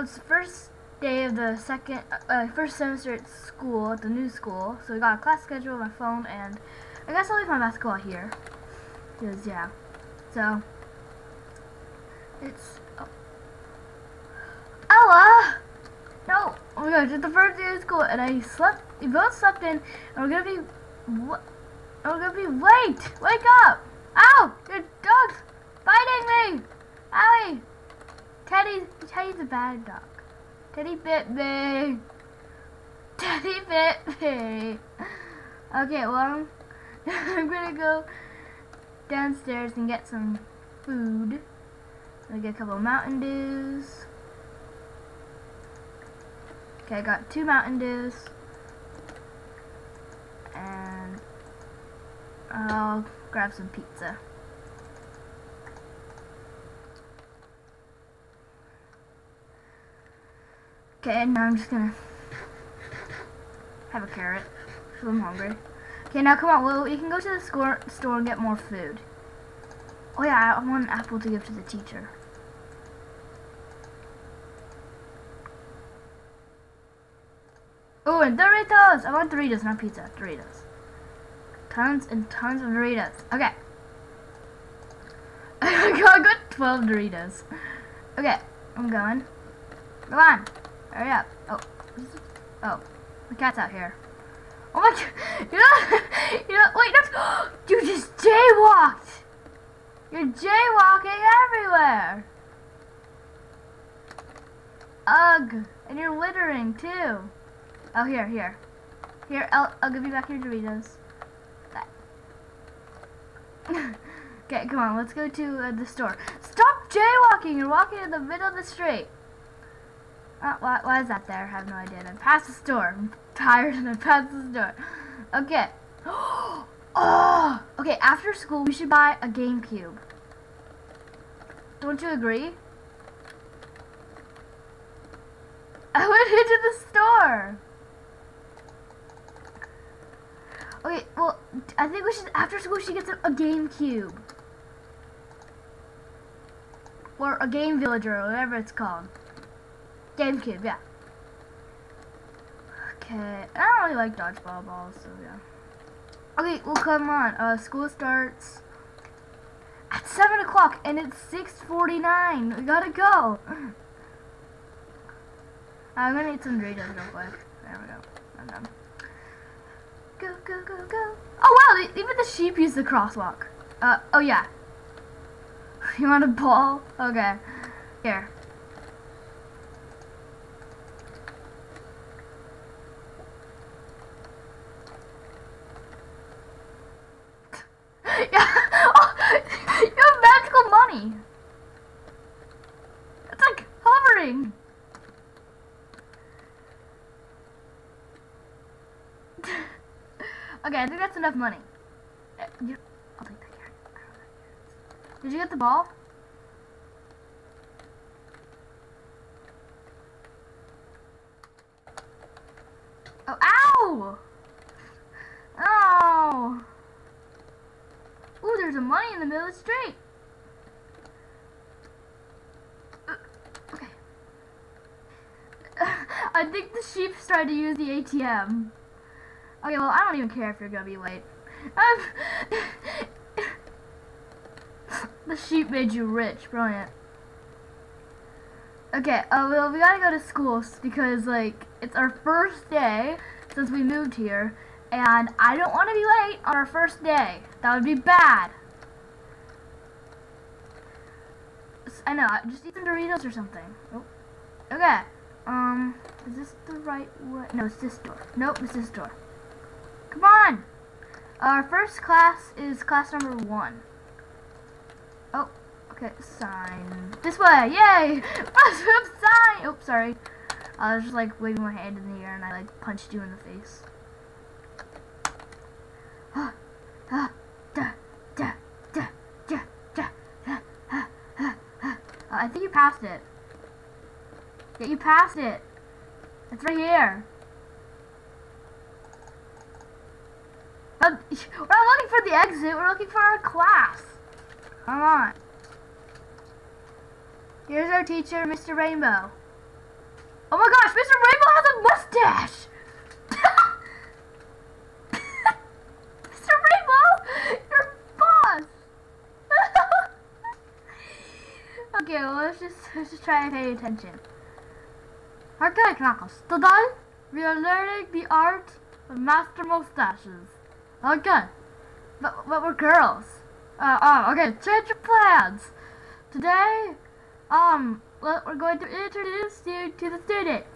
Well, it's the first day of the second, uh, first semester at school, at the new school. So we got a class schedule my phone, and I guess I'll leave my basketball here. Because, yeah. So, it's, oh. Ella! No! Oh my gosh, it's the first day of school, and I slept, we both slept in, and we're gonna be, what? We're gonna be late! Wake up! Ow! Your dog's biting me! Owie! Teddy, Teddy's a bad dog. Teddy bit me. Teddy bit me. Okay, well, I'm gonna go downstairs and get some food. i get a couple of Mountain Dews. Okay, I got two Mountain Dews. And I'll grab some pizza. Okay, now I'm just gonna have a carrot. Cause I'm hungry. Okay, now come on, Well, You can go to the store, store and get more food. Oh yeah, I want an apple to give to the teacher. Oh, and Doritos! I want Doritos, not pizza. Doritos. Tons and tons of Doritos. Okay. I got 12 Doritos. Okay, I'm going. Come on. Hurry up. Oh. Oh. The cat's out here. Oh my god. You know, you know, wait, no. You just jaywalked. You're jaywalking everywhere. Ugh. And you're littering too. Oh, here, here. Here, I'll, I'll give you back your Doritos. okay, come on, let's go to uh, the store. Stop jaywalking! You're walking in the middle of the street. Uh, why, is that there? I have no idea. Then pass the store. I'm tired and then pass the store. Okay. oh! Okay, after school we should buy a GameCube. Don't you agree? I went into the store. Okay, well, I think we should, after school, she gets get some, a GameCube. Or a Game Villager, or whatever it's called. GameCube, yeah. Okay, I don't really like dodgeball balls, so yeah. Okay, well come on, uh, school starts at 7 o'clock, and it's 6.49. We gotta go. I'm gonna eat some Doritos real quick. There we go. I'm done. Go, go, go, go. Oh wow, even the sheep use the crosswalk. Uh, oh yeah. You want a ball? Okay. Here. Okay, I think that's enough money. Uh, I'll take that carrot. Did you get the ball? Oh, ow! Oh! Ooh, there's a money in the middle of the street. Uh, okay. I think the sheep's trying to use the ATM. Okay, well, I don't even care if you're gonna be late. Um, the sheep made you rich. Brilliant. Okay, uh, well, we gotta go to school because, like, it's our first day since we moved here, and I don't want to be late on our first day. That would be bad. I know, just eat some Doritos or something. Oh. Okay, um, is this the right way? No, it's this door. Nope, it's this door. Come on! Our first class is class number one. Oh, okay, sign. This way, yay! sign! Oops, sorry. I was just like waving my hand in the air and I like punched you in the face. I think you passed it. Yeah, you passed it. It's right here. Um, we're not looking for the exit, we're looking for our class. Come on. Here's our teacher, Mr. Rainbow. Oh my gosh, Mr. Rainbow has a mustache! Mr. Rainbow, your boss! okay, well let's just let's just try and pay attention. Okay, Knuckles. Today we are learning the art of master mustaches. Okay. But, but we're girls. Uh, oh, okay, change your plans. Today, um, we're going to introduce you to the students.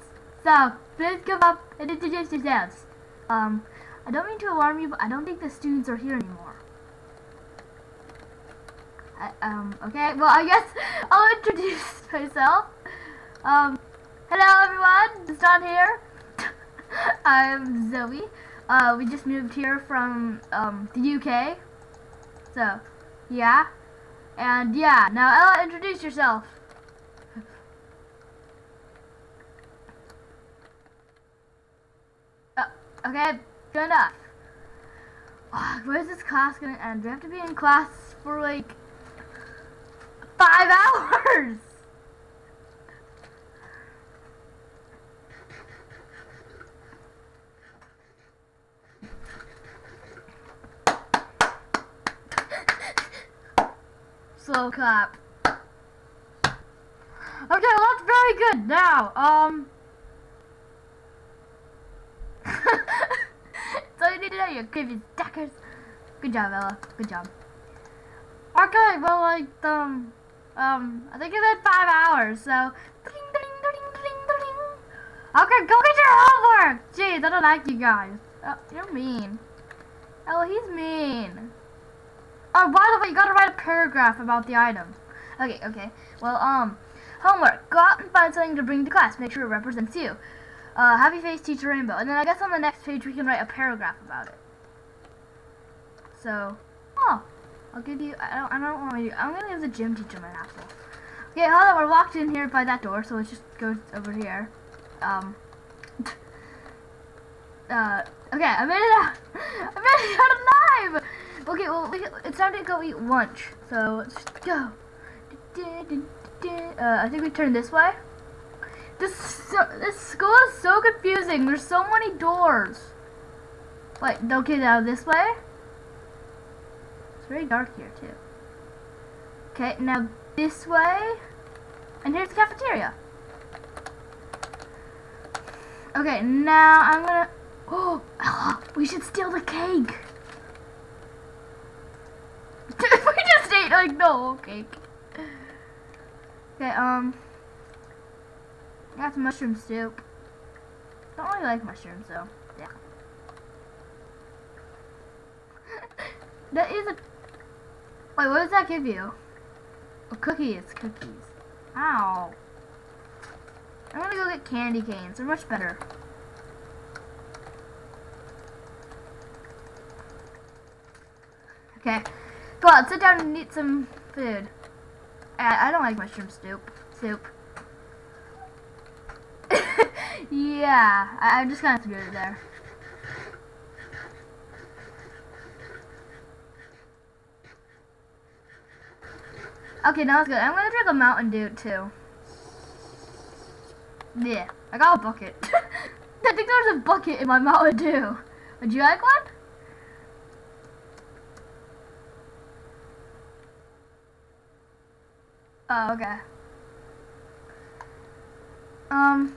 So, please come up and introduce yourselves. Um, I don't mean to alarm you, but I don't think the students are here anymore. I, um, okay, well, I guess I'll introduce myself. Um, hello everyone, it's Don here. I'm Zoe. Uh, we just moved here from, um, the UK. So, yeah. And, yeah, now Ella, introduce yourself. Uh, okay, good enough. Oh, where's this class gonna end? Do we have to be in class for like five hours? Slow clap. Okay, well that's very good. Now, um, so you need to know your previous deckers. Good job, Ella. Good job. Okay, well, like, um, um, I think it's been five hours, so. Okay, go get your homework! Jeez, I don't like you guys. Oh, you're mean. Oh, he's mean. Oh, by the way, you gotta write a paragraph about the item. Okay, okay. Well, um, homework. Go out and find something to bring to class. Make sure it represents you. Uh, happy face, teacher rainbow. And then I guess on the next page we can write a paragraph about it. So, oh, I'll give you, I don't, I don't want to, I'm gonna give the gym teacher my apple. Okay, hold on, we're locked in here by that door, so let's just go over here. Um, uh, okay, I made it out. I made it out alive! Okay, well, we, it's time to go eat lunch. So let's go. Uh, I think we turn this way. This so, this school is so confusing. There's so many doors. Wait, don't get out this way. It's very dark here too. Okay, now this way. And here's the cafeteria. Okay, now I'm gonna. Oh, we should steal the cake. ate like the whole cake. Okay, um, some mushroom soup. Don't really like mushrooms though. Yeah. that is a. Wait, what does that give you? A cookie? cookies, cookies. Ow. I'm gonna go get candy canes. They're much better. Okay. Go on, sit down and eat some food. I, I don't like mushroom soup. Soup. yeah, I, am just gonna have to go there. Okay, now it's good. I'm gonna drink a Mountain Dew too. Yeah, I got a bucket. I think there's a bucket in my Mountain Dew. Would you like one? Oh, okay. Um,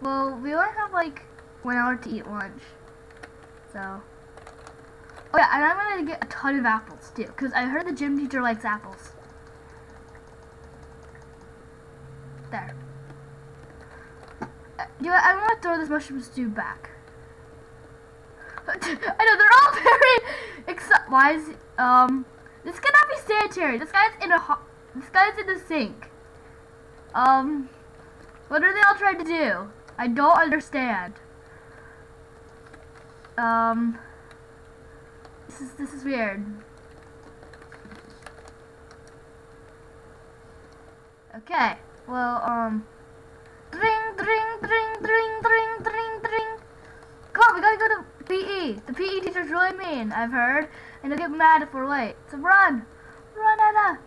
well, we only have like one hour to eat lunch. So. Oh yeah, and I'm gonna get a ton of apples too, because I heard the gym teacher likes apples. There. Uh, you know, I'm gonna throw this mushroom stew back. I know they're all very except why is um this cannot be sanitary. This guy's in a hot this guy's in the sink. Um, what are they all trying to do? I don't understand. Um, this is this is weird. Okay. Well, um, dring, dring, dring, dring, dring, dring, dring. Come on, we gotta go to PE. The PE teacher's really mean, I've heard, and they'll get mad if we're late. So run, run, Anna.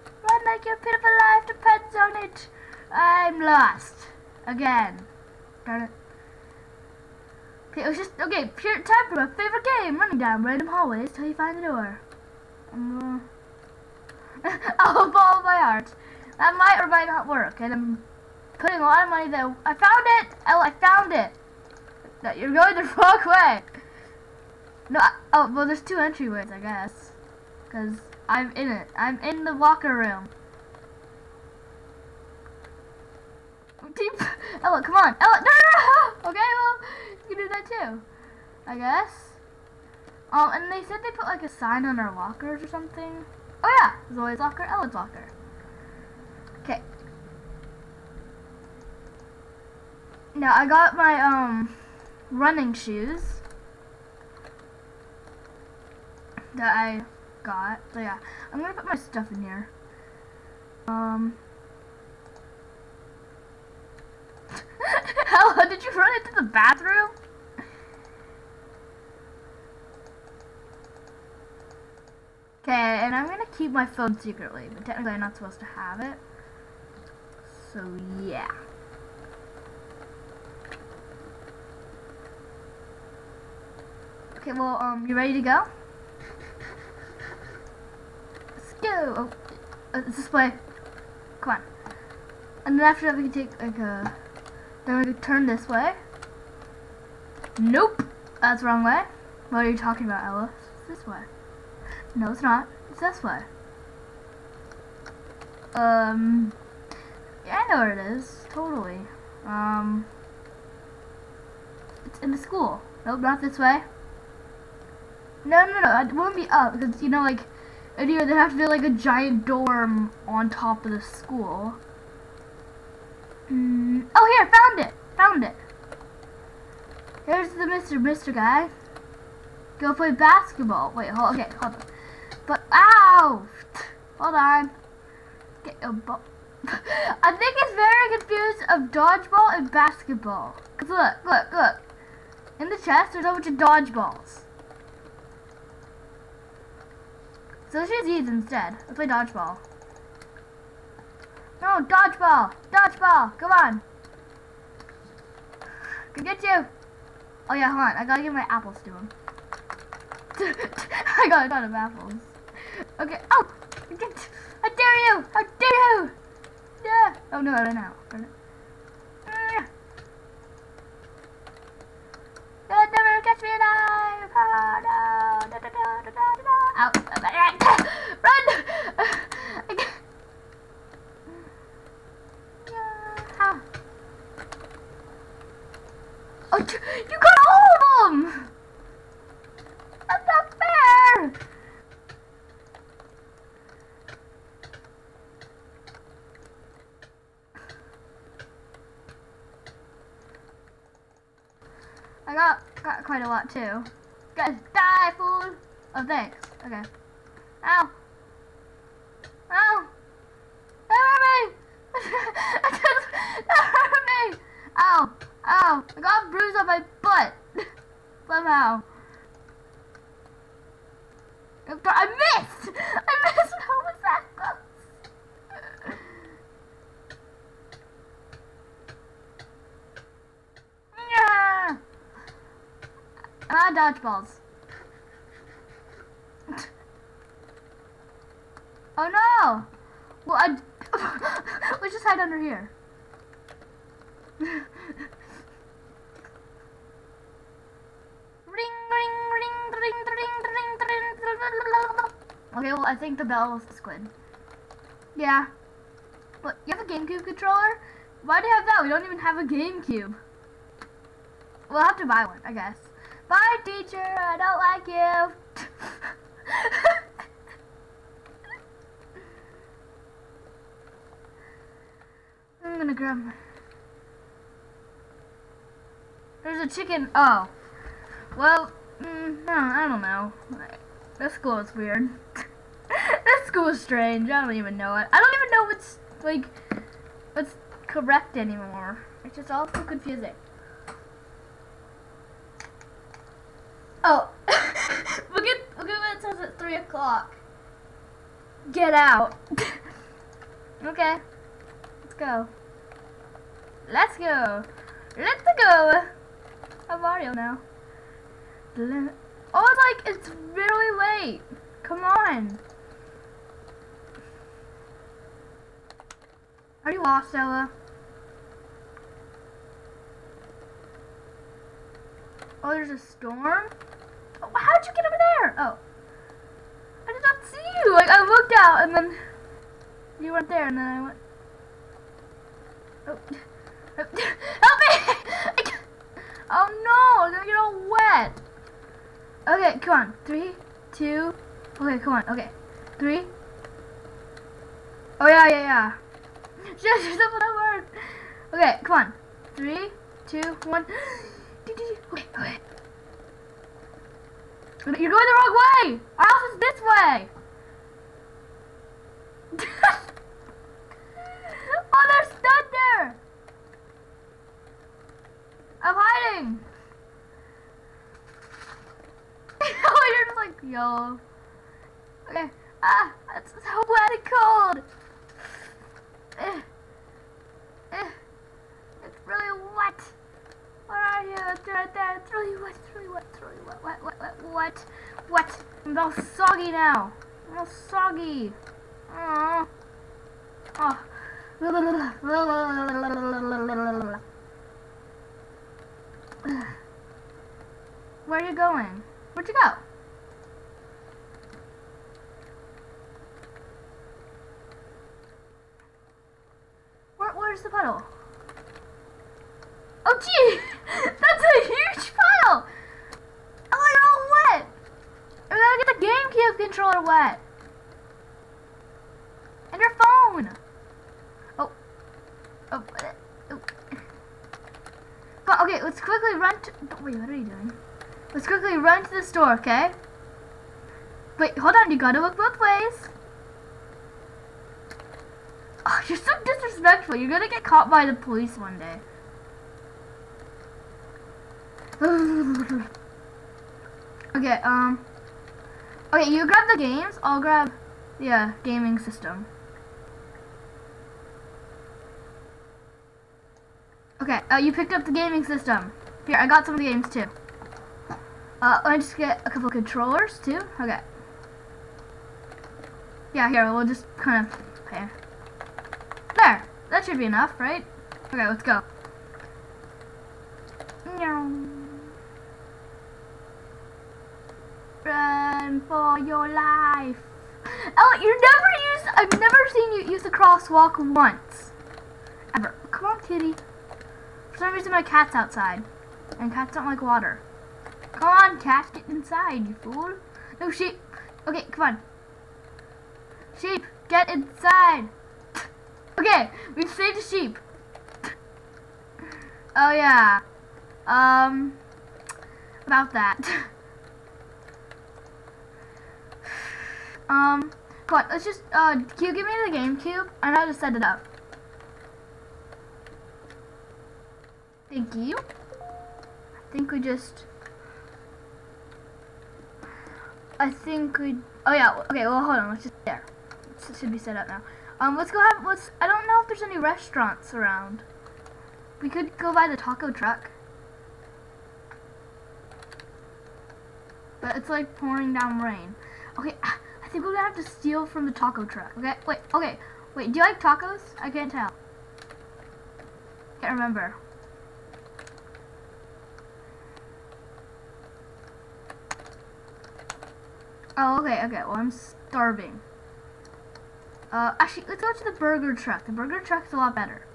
Run like your pitiful life depends on it. I'm lost. Again. darn it. Okay, it was just okay. Pure time for my favorite game: running down random hallways till you find the door. Um, uh, I'll follow my heart. That might or might not work, and I'm putting a lot of money there. I found it. Oh, I found it. No, you're going the wrong way. No, I, oh well, there's two entryways, I guess, because I'm in it. I'm in the locker room. Deep. Ella, come on. Ella, no, no, no. Okay, well, you can do that too. I guess. Um, and they said they put like a sign on our lockers or something. Oh yeah, Zoe's locker, Ella's locker. Okay. Now I got my um running shoes that I got. So yeah, I'm gonna put my stuff in here. Um. Ella, did you run into the bathroom? Okay, and I'm gonna keep my phone secretly, but technically I'm not supposed to have it. So yeah. Okay, well, um, you ready to go? Let's go. Oh, uh, way. Come on. And then after that, we can take like a. Then we can turn this way. Nope, that's the wrong way. What are you talking about, Ella? It's this way. No, it's not. It's this way. Um. Yeah, I know where it is. Totally. Um. It's in the school. Nope, not this way. No, no, no. It won't be up because you know, like, here they have to like a giant dorm on top of the school. Mm. Oh, here, found it. Found it. Here's the Mr. Mr. guy. Go play basketball. Wait, hold. Okay, hold on. But ow! Hold on. Get your ball. I think it's very confused of dodgeball and basketball. Cause look, look, look. In the chest, there's a bunch of dodgeballs. So let's use these instead. Let's play dodgeball. No, dodgeball! Dodgeball! Come on! Can get you! Oh yeah, hold on. I gotta give my apples to him. I got a ton of apples. Okay. Oh! I dare you! How dare you! Yeah! Oh no, I don't know. Uh, Never catch me alive! Oh no! Da, da, da, da, da, da. Out! Run! Yeah. Oh, you got all of them! That's not fair! I got quite a lot too. Guys, die, fool! Oh, thanks. Okay. Ow! Ow! That hurt me! that hurt me! Ow! Ow! I got a bruise on my butt! Somehow. I missed! I missed! How was that close? Yeah! Ah, dodgeballs. oh no! Well, I. Let's just hide under here. ring, ring, ring, ring, ring, ring, ring. Okay, well, I think the bell was the squid. Yeah. But you have a GameCube controller? Why do you have that? We don't even have a GameCube. We'll have to buy one, I guess. Bye, teacher. I don't like you. I'm gonna grab my... There's a chicken. Oh. Well, mm, no, I don't know. This school is weird. this school is strange. I don't even know it. I don't even know what's, like, what's correct anymore. It's just all so confusing. Oh. look at, look at what it says at 3 o'clock. Get out. okay. Let's go. Let's go. Let's go. I'm Mario now. Oh, it's like, it's really late. Come on. Are you lost, Ella? Oh, there's a storm? Oh, how'd you get over there? Oh. I did not see you. Like, I looked out and then you weren't there and then I went. Oh. Help me! oh no, I'm gonna get all wet. Okay, come on. Three, two, okay, come on. Okay. Three. Oh yeah, yeah, yeah. Just yourself on word. Okay, come on. Three, two, one. Okay. You're going the wrong way! Our house is this way! oh, they're stuck there! I'm hiding! oh, you're just like, yo. Okay. Ah, it's so wet and cold! Eh. Eh. It's really wet! Right there. It's really wet. It's really wet. It's really wet. Wet, wet, wet, wet. Wet. I'm all soggy now. I'm all soggy. Aww. Oh. Where are you going? Where'd you go? Where, where's the puddle? Oh gee! That's a huge pile! Oh, you're all wet! I gotta get the GameCube wet! And your phone! Oh. Oh. oh. Okay, let's quickly run to... Wait, what are you doing? Let's quickly run to the store, okay? Wait, hold on, you gotta look both ways. Oh, you're so disrespectful. You're gonna get caught by the police one day. okay, um... Okay, you grab the games, I'll grab the uh, gaming system. Okay, uh, you picked up the gaming system. Here, I got some of the games too. Uh, me just get a couple controllers too. Okay. Yeah, here, we'll just kind of... Okay. There! That should be enough, right? Okay, let's go. Run for your life. Oh, you never used, I've never seen you use the crosswalk once. Ever. Come on, kitty. For some reason my cat's outside. And cats don't like water. Come on, cat, get inside, you fool. No, sheep. Okay, come on. Sheep, get inside. Okay, we've saved a sheep. Oh, yeah. Um, about that. um, come on, let's just, uh, can you give me the GameCube? And I know how to set it up. Thank you. I think we just, I think we, oh yeah, okay, well hold on, let's just, there. It should be set up now. Um, let's go have, let's, I don't know if there's any restaurants around. We could go by the taco truck. But it's like pouring down rain. Okay, I think we're gonna have to steal from the taco truck. Okay, wait, okay. Wait, do you like tacos? I can't tell. Can't remember. Oh, okay, okay. Well, I'm starving. Uh, actually, let's go to the burger truck. The burger truck's a lot better.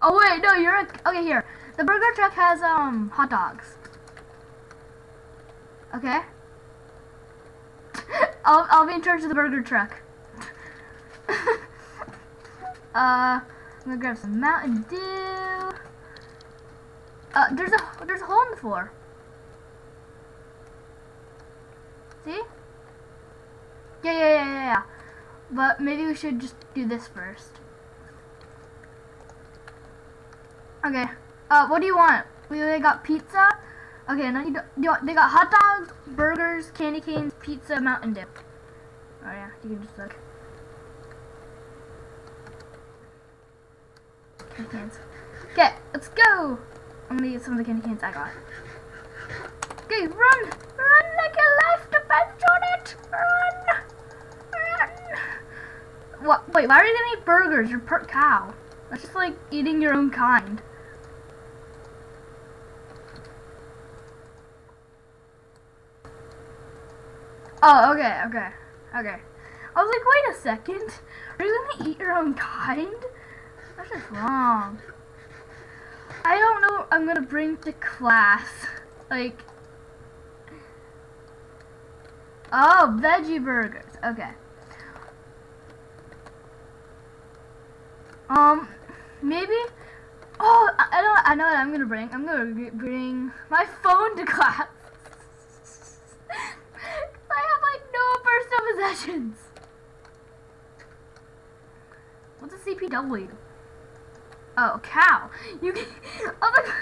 Oh wait, no, you're okay. Here, the burger truck has um hot dogs. Okay. I'll I'll be in charge of the burger truck. uh, I'm gonna grab some Mountain Dew. Uh, there's a there's a hole in the floor. See? Yeah, yeah, yeah, yeah, yeah. But maybe we should just do this first. Okay. Uh, what do you want? We got pizza. Okay, now you, do, want, they got hot dogs, burgers, candy canes, pizza, Mountain Dew. Oh yeah, you can just look. candy canes. Okay, let's go. I'm gonna eat some of the candy canes I got. Okay, run! Run like your life depends on it! Run! Run! What? Wait, why are you gonna eat burgers? You're part cow. That's just like eating your own kind. Oh, okay, okay, okay. I was like, wait a second. Are you gonna eat your own kind? That's just wrong. I don't know I'm gonna bring to class. Like, oh, veggie burgers. Okay. Um, maybe. Oh, I, I know. I know what I'm gonna bring. I'm gonna bring my phone to class. I have like possessions. What's a CPW? Oh, cow. You can. Oh,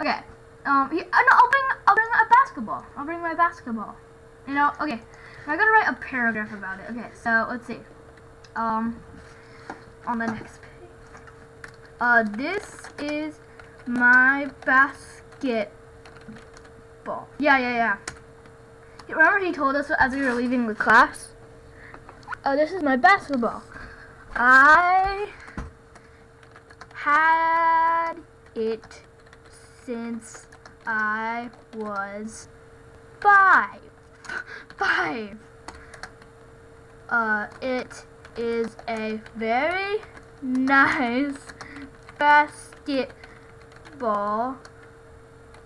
okay. Um. Yeah, no, I'll bring. I'll bring a basketball. I'll bring my basketball. You know. Okay. I gotta write a paragraph about it. Okay. So let's see. Um. On the next page. Uh. This is my basketball. Yeah. Yeah. Yeah. Remember he told us as we were leaving the class? Oh, this is my basketball. I had it since I was five. Five. Uh, it is a very nice basketball.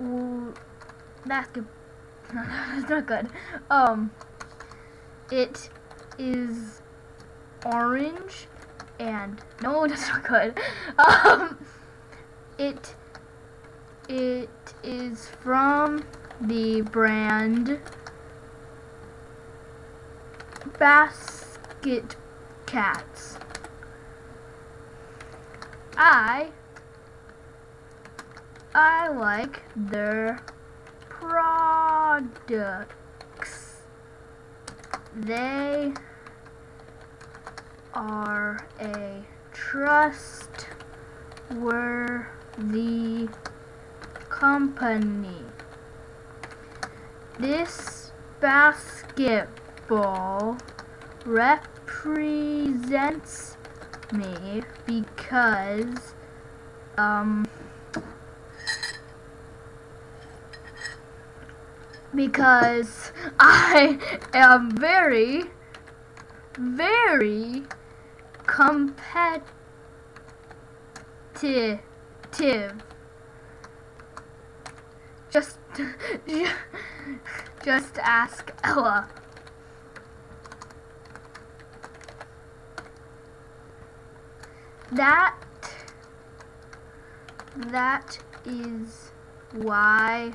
Ooh, basketball. That's not good. Um, it is orange and no, that's not good. Um, it it is from the brand Basket Cats. I I like their products. They are a trustworthy company. This basketball represents me because um because I am very very competitive. Just, just ask Ella. That, that is why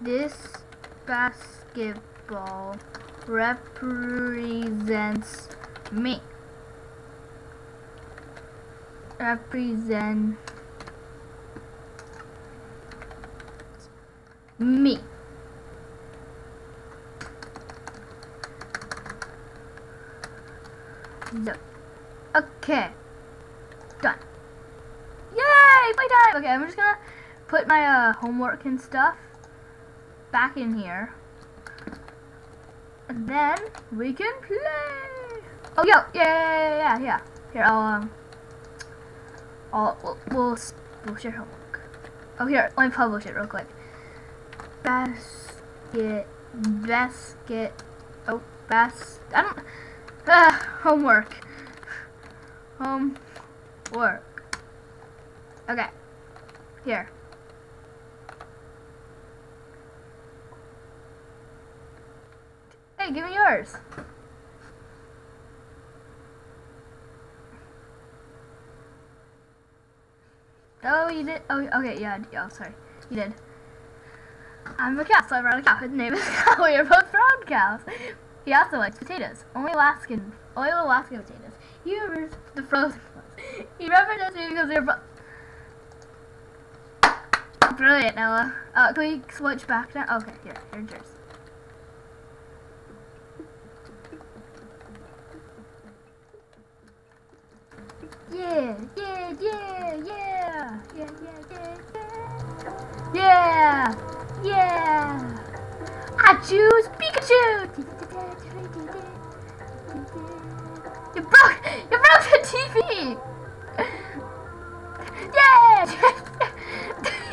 this basketball represents me represent me. So, okay, done. Yay, playtime! Okay, I'm just gonna put my uh, homework and stuff back in here. And then we can play. Oh, yeah, yeah, yeah, yeah. Here, I'll um, I'll we'll we'll, we'll share homework. Oh, here, let me publish it real quick. Basket, basket. Oh, bas. I don't. Ah, homework. Homework. Okay. Here. Hey, give me yours. Oh, you did? Oh, okay, yeah, yeah, sorry. You did. I'm a cow, so I brought a cow. His name is Cow. We are both brown cows. He also likes potatoes. Only Alaskan, only Alaskan potatoes. He remembers the frozen ones. He remembers me because they're Brilliant, Ella. Uh, can we switch back now? Okay, here, here's yours. Yeah, yeah. Yeah! Yeah! Yeah. yeah, yeah, yeah. I choose Pikachu! You broke, you broke the TV! Yeah!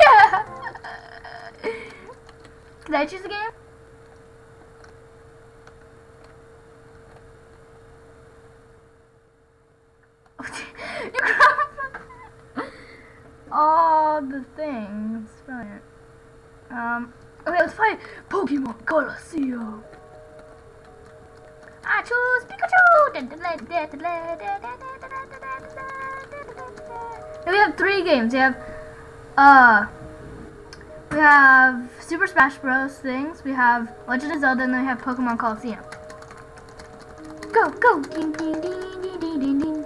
yeah! Can I choose the games. We have, uh, we have Super Smash Bros. things. We have Legend of Zelda, and then we have Pokemon Colosseum. Go, go! Ding, ding, ding, ding, ding, ding, ding.